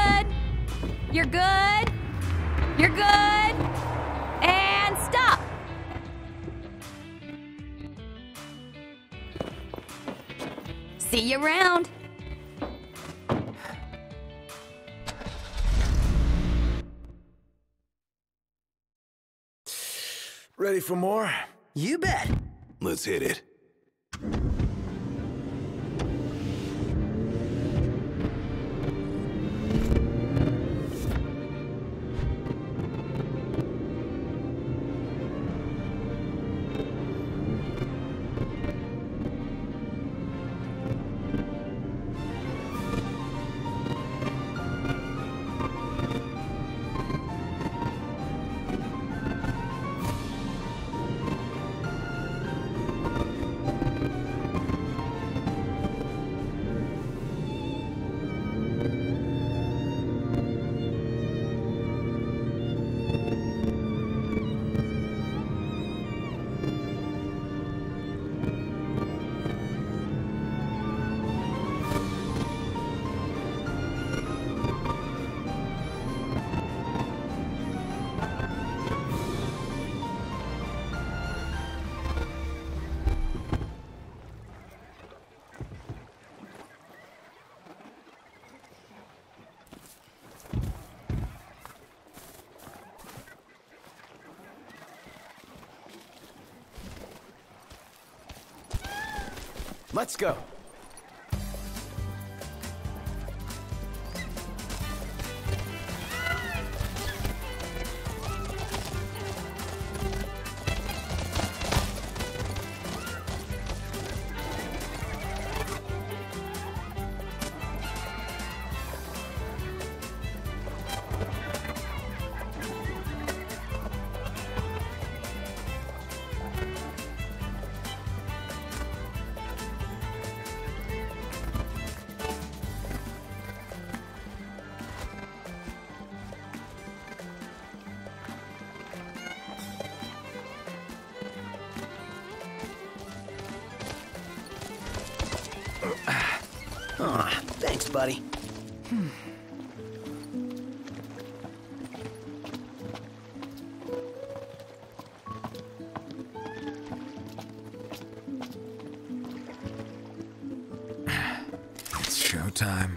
You're good. You're good. You're good. And stop. See you around. Ready for more? You bet. Let's hit it. Let's go. Aw, ah, thanks, buddy. It's showtime.